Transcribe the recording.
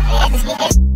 It's me.